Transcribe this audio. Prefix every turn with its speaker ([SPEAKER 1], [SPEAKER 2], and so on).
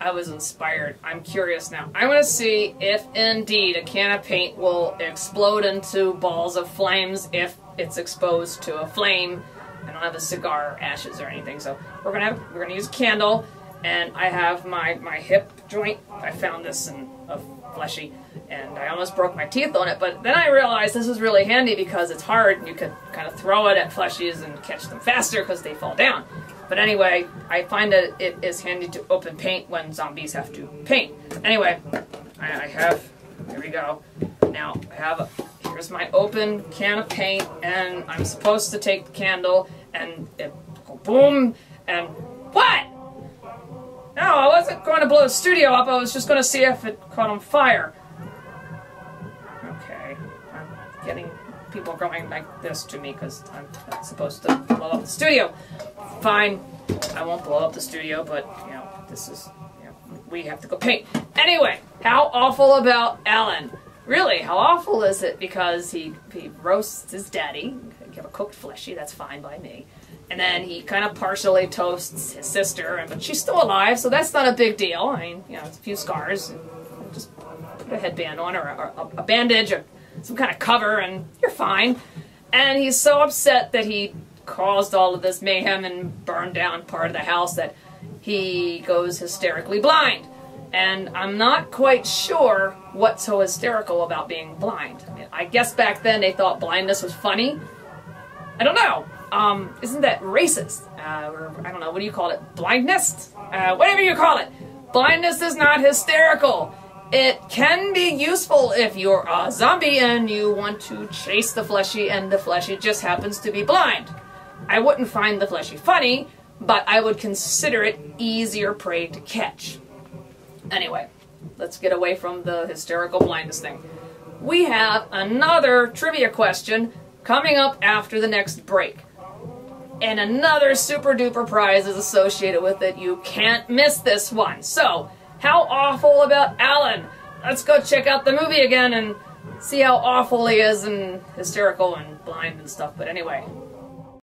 [SPEAKER 1] I was inspired. I'm curious now. I want to see if indeed a can of paint will explode into balls of flames if it's exposed to a flame. I don't have a cigar ashes or anything, so we're gonna have we're gonna use candle, and I have my my hip joint. I found this in a fleshy, and I almost broke my teeth on it. But then I realized this is really handy because it's hard, you could kind of throw it at fleshies and catch them faster because they fall down. But anyway, I find that it is handy to open paint when zombies have to paint. Anyway, I, have, here we go. Now, I have, a, here's my open can of paint, and I'm supposed to take the candle, and it go boom, and what? No, I wasn't going to blow the studio up, I was just going to see if it caught on fire. Okay, I'm getting people going like this to me because I'm supposed to blow up the studio. Fine, I won't blow up the studio, but, you know, this is, you know, we have to go paint. Anyway, how awful about Allan? Really, how awful is it? Because he, he roasts his daddy, give a cooked fleshy, that's fine by me. And then he kind of partially toasts his sister, but she's still alive, so that's not a big deal. I mean, you know, it's a few scars. Just put a headband on or a, a bandage or some kind of cover, and you're fine. And he's so upset that he caused all of this mayhem and burned down part of the house that he goes hysterically blind. And I'm not quite sure what's so hysterical about being blind. I, mean, I guess back then they thought blindness was funny. I don't know. Um, isn't that racist? Uh, or, I don't know, what do you call it? Blindness? Uh, whatever you call it. Blindness is not hysterical. It can be useful if you're a zombie and you want to chase the fleshy and the fleshy just happens to be blind. I wouldn't find the fleshy funny, but I would consider it easier prey to catch. Anyway, let's get away from the hysterical blindness thing. We have another trivia question coming up after the next break. And another super duper prize is associated with it. You can't miss this one. So, how awful about Allan? Let's go check out the movie again and see how awful he is and hysterical and blind and stuff. But anyway,